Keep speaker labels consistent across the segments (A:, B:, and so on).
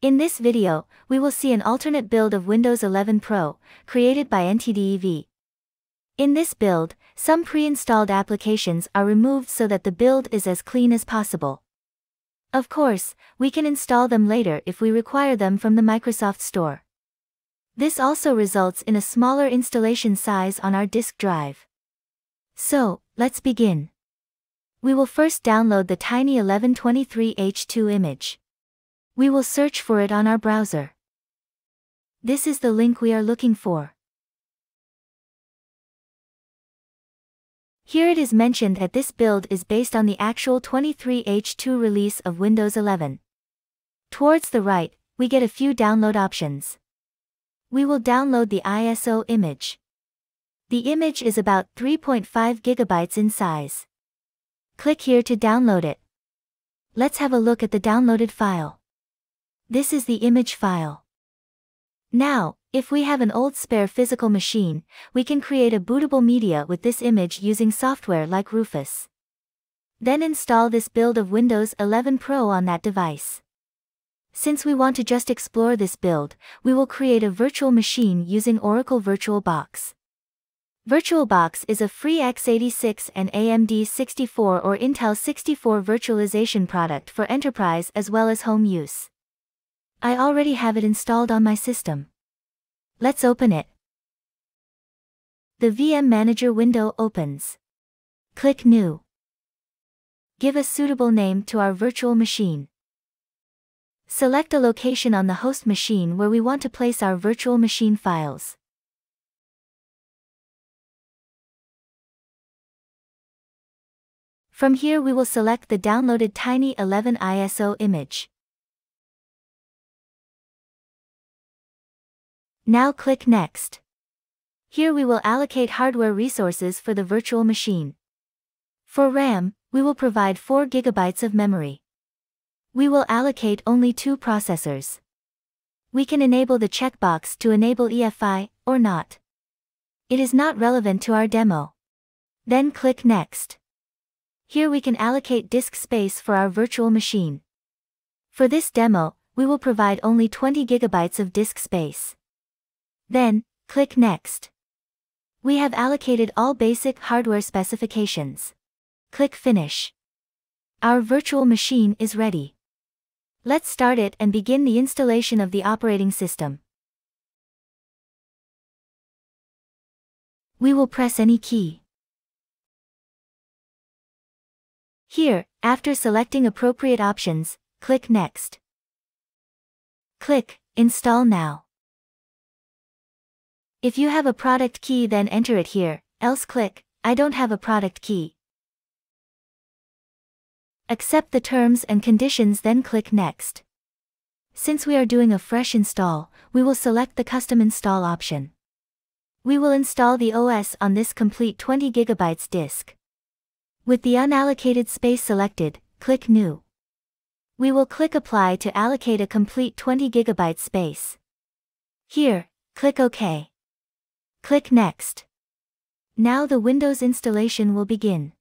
A: In this video, we will see an alternate build of Windows 11 Pro, created by NTDEV. In this build, some pre-installed applications are removed so that the build is as clean as possible. Of course, we can install them later if we require them from the Microsoft Store. This also results in a smaller installation size on our disk drive. So, let's begin. We will first download the Tiny 11 23H2 image. We will search for it on our browser. This is the link we are looking for. Here it is mentioned that this build is based on the actual 23H2 release of Windows 11. Towards the right, we get a few download options. We will download the ISO image. The image is about 3.5 gigabytes in size. Click here to download it. Let's have a look at the downloaded file. This is the image file. Now, if we have an old spare physical machine, we can create a bootable media with this image using software like Rufus. Then install this build of Windows 11 Pro on that device. Since we want to just explore this build, we will create a virtual machine using Oracle VirtualBox. VirtualBox is a free x86 and AMD 64 or Intel 64 virtualization product for enterprise as well as home use. I already have it installed on my system. Let's open it. The VM Manager window opens. Click New. Give a suitable name to our virtual machine. Select a location on the host machine where we want to place our virtual machine files. From here we will select the downloaded Tiny 11 ISO image. Now click Next. Here we will allocate hardware resources for the virtual machine. For RAM, we will provide 4 GB of memory. We will allocate only two processors. We can enable the checkbox to enable EFI, or not. It is not relevant to our demo. Then click Next. Here we can allocate disk space for our virtual machine. For this demo, we will provide only 20 GB of disk space. Then, click Next. We have allocated all basic hardware specifications. Click Finish. Our virtual machine is ready. Let's start it and begin the installation of the operating system. We will press any key. Here, after selecting appropriate options, click Next. Click Install Now. If you have a product key then enter it here, else click, I don't have a product key. Accept the terms and conditions then click Next. Since we are doing a fresh install, we will select the custom install option. We will install the OS on this complete 20 GB disk. With the unallocated space selected, click New. We will click Apply to allocate a complete 20 GB space. Here, click OK. Click Next. Now the Windows installation will begin.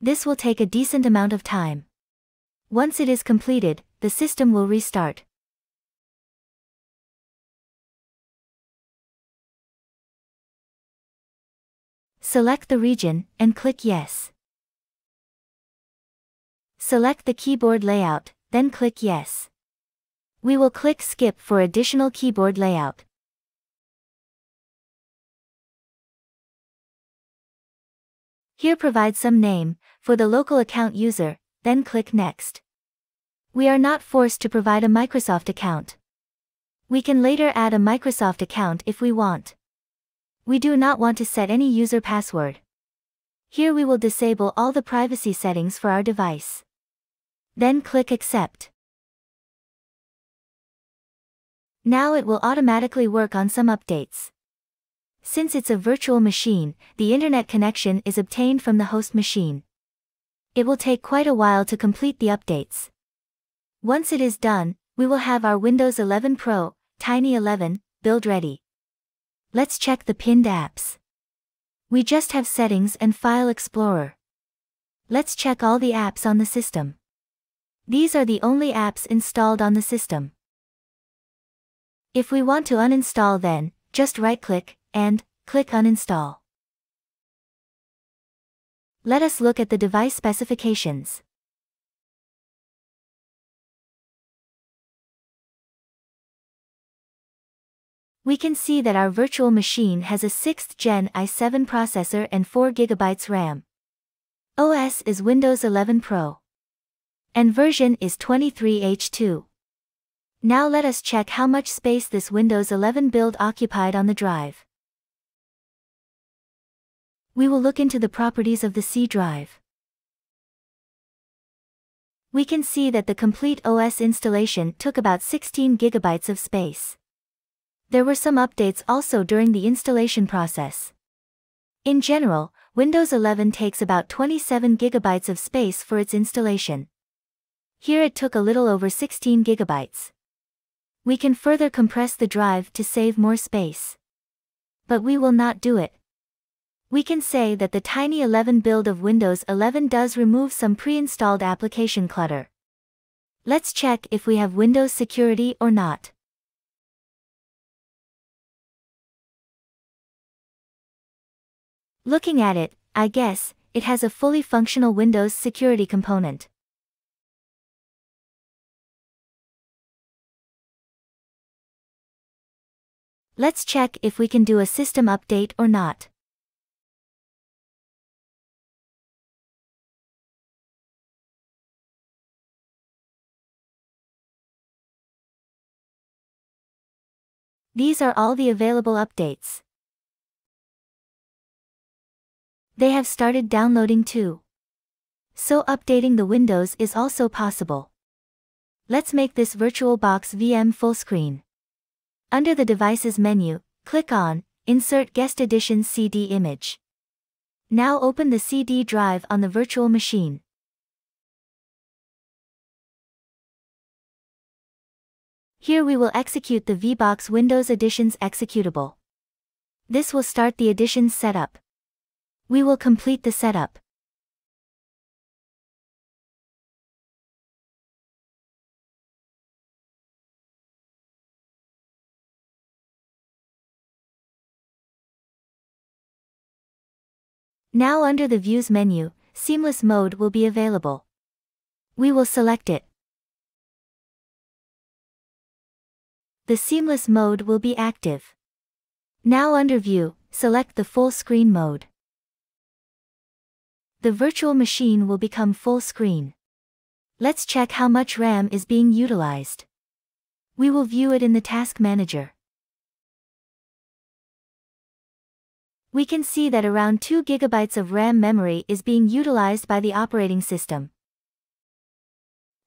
A: This will take a decent amount of time. Once it is completed, the system will restart. Select the region, and click Yes. Select the keyboard layout, then click Yes. We will click Skip for additional keyboard layout. Here provide some name, for the local account user, then click Next. We are not forced to provide a Microsoft account. We can later add a Microsoft account if we want. We do not want to set any user password. Here we will disable all the privacy settings for our device. Then click Accept. Now it will automatically work on some updates. Since it's a virtual machine, the internet connection is obtained from the host machine. It will take quite a while to complete the updates. Once it is done, we will have our Windows 11 Pro, Tiny 11, build ready. Let's check the pinned apps. We just have Settings and File Explorer. Let's check all the apps on the system. These are the only apps installed on the system. If we want to uninstall then, just right-click, and, click Uninstall. Let us look at the device specifications. We can see that our virtual machine has a 6th gen i7 processor and 4GB RAM. OS is Windows 11 Pro. And version is 23H2. Now let us check how much space this Windows 11 build occupied on the drive. We will look into the properties of the C drive. We can see that the complete OS installation took about 16 gigabytes of space. There were some updates also during the installation process. In general, Windows 11 takes about 27 gigabytes of space for its installation. Here it took a little over 16 gigabytes. We can further compress the drive to save more space. But we will not do it. We can say that the Tiny 11 build of Windows 11 does remove some pre-installed application clutter. Let's check if we have Windows security or not. Looking at it, I guess, it has a fully functional Windows security component. Let's check if we can do a system update or not. These are all the available updates. They have started downloading too. So updating the windows is also possible. Let's make this VirtualBox VM full screen. Under the Devices menu, click on Insert Guest Addition CD image. Now open the CD drive on the virtual machine. Here we will execute the VBox Windows Additions executable. This will start the additions setup. We will complete the setup. Now under the Views menu, Seamless Mode will be available. We will select it. The Seamless mode will be active. Now under View, select the Full Screen mode the virtual machine will become full screen. Let's check how much RAM is being utilized. We will view it in the Task Manager. We can see that around 2 GB of RAM memory is being utilized by the operating system.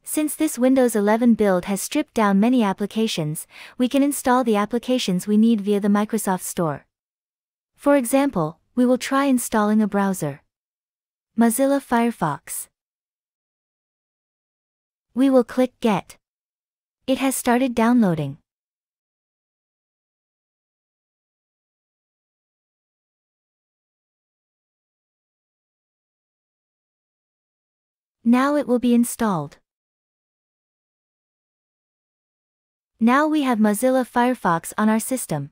A: Since this Windows 11 build has stripped down many applications, we can install the applications we need via the Microsoft Store. For example, we will try installing a browser. Mozilla Firefox. We will click Get. It has started downloading. Now it will be installed. Now we have Mozilla Firefox on our system.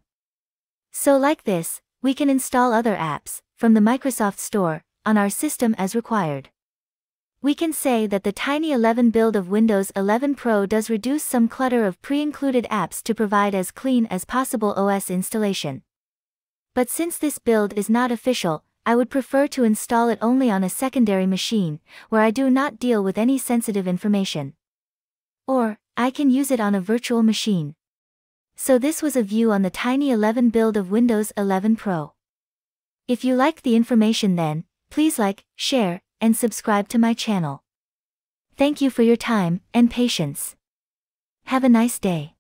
A: So like this, we can install other apps, from the Microsoft Store, on our system as required. We can say that the Tiny 11 build of Windows 11 Pro does reduce some clutter of pre-included apps to provide as clean as possible OS installation. But since this build is not official, I would prefer to install it only on a secondary machine, where I do not deal with any sensitive information. Or, I can use it on a virtual machine. So this was a view on the Tiny 11 build of Windows 11 Pro. If you liked the information then, Please like, share, and subscribe to my channel. Thank you for your time and patience. Have a nice day.